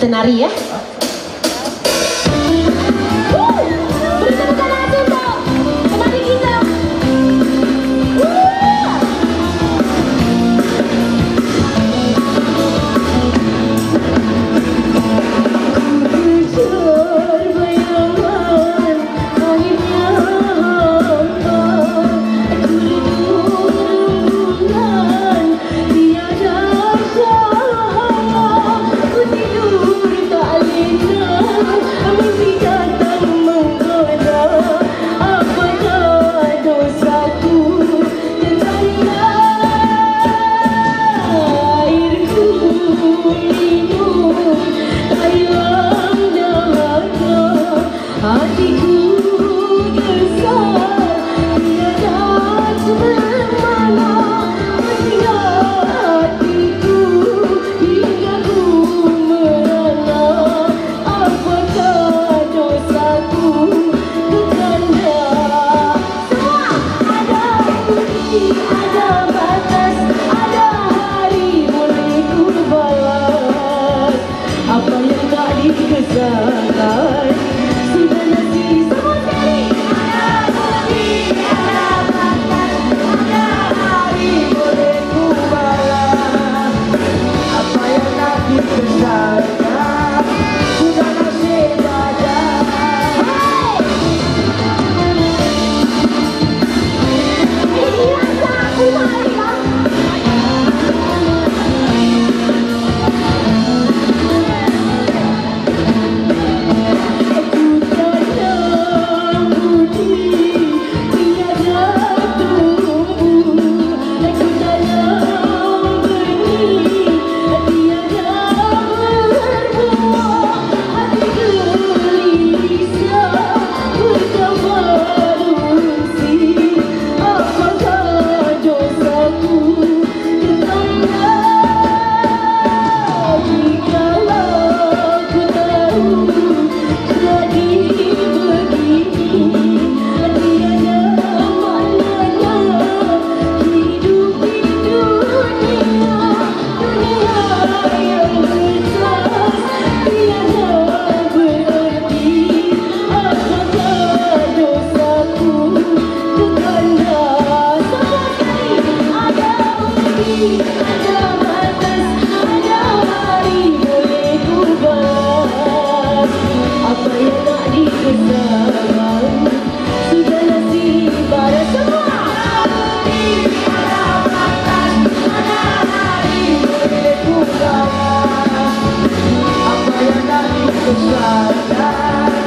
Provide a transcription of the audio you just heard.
tenaría sunshine.